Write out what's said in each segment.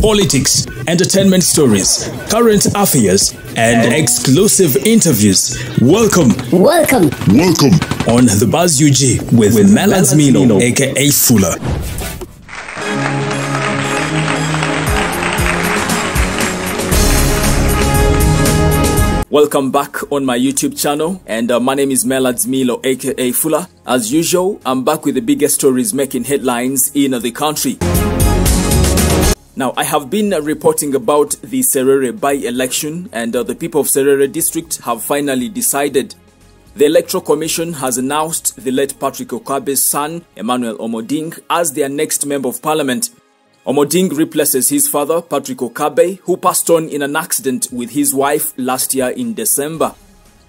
politics, entertainment stories, current affairs, and exclusive interviews. Welcome Welcome. Welcome. on the Buzz UG with, with Melans Mino, aka Fuller. Welcome back on my YouTube channel, and uh, my name is Melads Milo, aka Fuller. As usual, I'm back with the biggest stories making headlines in the country. Now, I have been uh, reporting about the Serere by election, and uh, the people of Serere district have finally decided. The Electoral Commission has announced the late Patrick Okabe's son, Emmanuel Omoding, as their next Member of Parliament. Omoding replaces his father, Patrick Okabe, who passed on in an accident with his wife last year in December.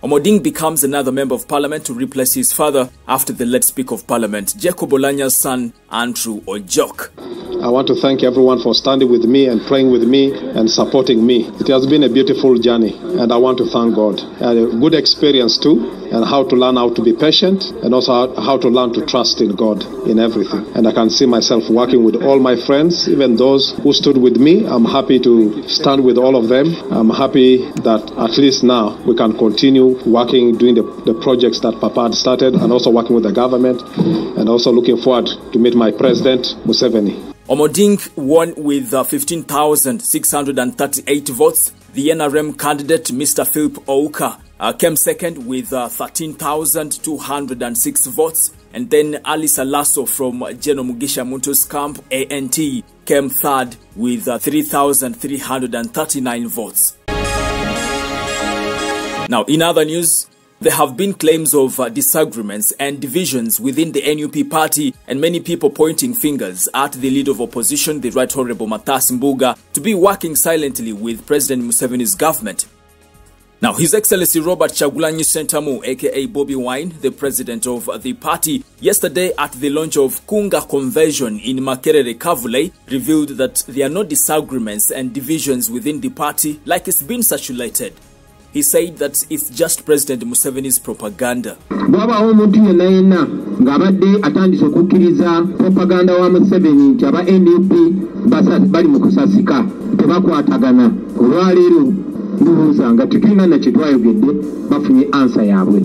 Omoding becomes another Member of Parliament to replace his father after the late Speaker of Parliament, Jacob Oulanyah's son, Andrew Ojok. I want to thank everyone for standing with me and praying with me and supporting me. It has been a beautiful journey, and I want to thank God. A good experience too, and how to learn how to be patient, and also how to learn to trust in God in everything. And I can see myself working with all my friends, even those who stood with me. I'm happy to stand with all of them. I'm happy that at least now we can continue working, doing the, the projects that Papa had started, and also working with the government, and also looking forward to meet my president, Museveni. Omoding won with uh, 15,638 votes. The NRM candidate, Mr. Philip Ouka, uh, came second with uh, 13,206 votes. And then Alisa Lasso from General Mugisha Muntu's camp, ANT, came third with uh, 3,339 votes. Now, in other news, there have been claims of uh, disagreements and divisions within the NUP party, and many people pointing fingers at the leader of opposition, the Right Honorable Mathias Mpuuga, to be working silently with President Museveni's government. Now, His Excellency Robert Kyagulanyi Ssentamu, aka Bobi Wine, the president of the party, yesterday at the launch of Kunga Conversion in Makerere Kavule, revealed that there are no disagreements and divisions within the party like it's been circulated. He said that it's just President Museveni's propaganda. bw'abaawo omuntu yenna yenna ng'abadde atandise okukkiriza propaganda wa museveni nti aba nup bali mu kusasika tebakwatagana. Olwaleero ndubuuza nga tetulina na kye twayogedde bafunye ansa yaabwe.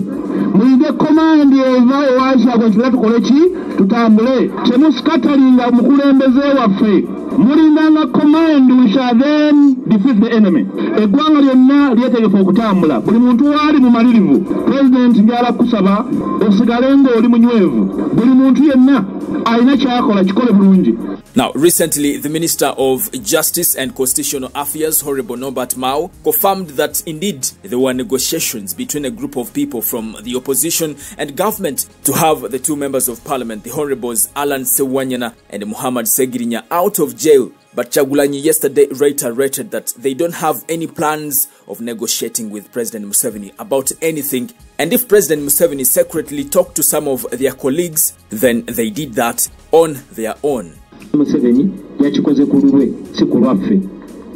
Muyige komandi eva ewakyabwe nti tukole ki? Tutambule. Temusikatalinga omukulembeze waffe mulindanga command we shall then defeat the enemy. Eggwanga lyonna lyetegefu okutambula. Buli muntu waali mumalirivu pulezidenti byala kusaba osigale ng'oli munywevu. Buli muntu yenna alina kyakola kikole bulungi Now, recently, the Minister of Justice and Constitutional Affairs, Honorable Norbert Mao, confirmed that indeed there were negotiations between a group of people from the opposition and government to have the two members of parliament, the Honorables Allan Ssewanyana and Muhammad Ssegirinya, out of jail. But Kyagulanyi yesterday reiterated that they don't have any plans of negotiating with President Museveni about anything. And if President Museveni secretly talked to some of their colleagues, then they did that on their own. Museveni yakikoze ku lulwe si ku lwaffe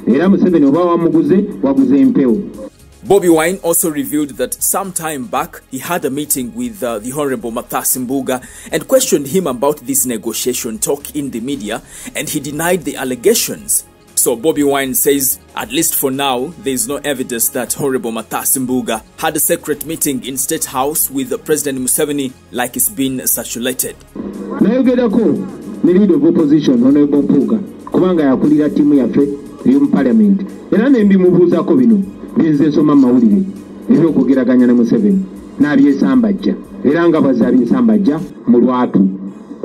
era museveni oba wamuguze waguze empewo Bobi Wine also revealed that some time back he had a meeting with uh, the Honorable Mathias Mpuuga and questioned him about this negotiation talk in the media, and he denied the allegations. So Bobi Wine says, at least for now, there is no evidence that Honorable Mathias Mpuuga had a secret meeting in State House with President Museveni like it's been circulated. Ne leader of opposition honorable mpuuga kubanga yakulira ttiimu yaffe ey'omu parliament. Era ne mbimubuuzako bino. Byenze nsoma mu mawulire ebyokwogeraganya ne museveni. N'abyesambajja era nga bwaze abyesambajja mu lwatu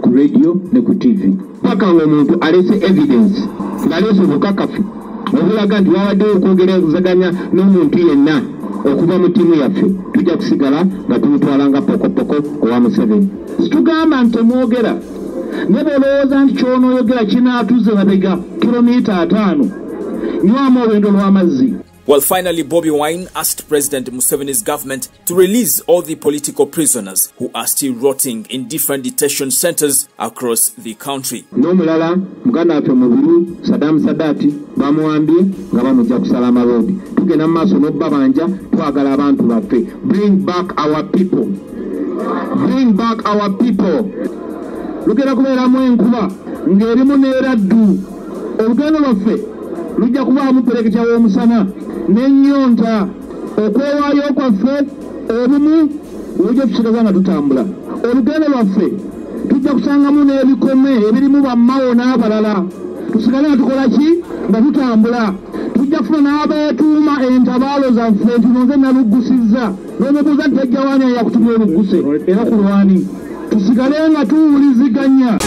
ku radio ne ku tv paka ng'omuntu alese evidence ng'aleese obukakafu obulaga nti wabaddewo okwogeraganya n'omuntu yenna okuva mu ttiimu yaffe. Tujja kusigala nga tumutwala nga pokopoko owa museveni. Situgamba nti temwogera ne bwolowooza nti kyonooyogera kinaatuze mabega kilomita ataano. Nywamu olwendo lw'amazzi. Well, finally, Bobi Wine asked President Museveni's government to release all the political prisoners who are still rotting in different detention centers across the country. n'omulala muganda waffe mubiru sadamu sadaati bamuwambye nga bamujja kusala amalodi. Tugenda mu maaso n'obbabanja twagala abantu baffe. Bring back our people. Bring back our people lugenda kubeeramu enkuba ng'erimu n'eraddu olugendo lwaffe lujja kubaamu pereketya w'omusana n'ennyonta. Okwewaayo kwaffe obumu olujja tusigala nga tutambula. Olugendo lwaffe tujja kusangamu n'ebikome ebirimu bammawo n'abalala. Tusigale nga tukola ki? Nga tutambula. Tujja kufuna n'abeetuuma entabaalo zaffe nti nonze naluggusizza n'omubuuza nti tajja waani yakutumya olugguse. Era ku lwani tusigale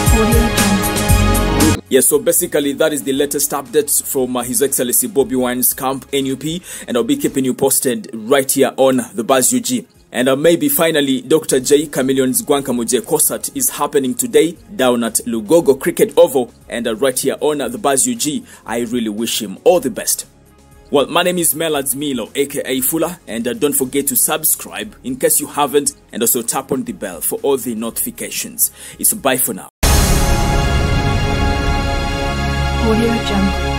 Yes, so basically that is the latest updates from uh, His Excellency Bobby Wine's camp, NUP, and I'll be keeping you posted right here on the Buzz UG. And uh, maybe finally, Dr. J. Chameleon's Gwankamuje concert is happening today down at Lugogo Cricket Oval and uh, right here on uh, the Buzz UG. I really wish him all the best. Well, my name is Melads Milo, aka Fuller, and uh, don't forget to subscribe in case you haven't, and also tap on the bell for all the notifications. It's bye for now. Audio Jungle.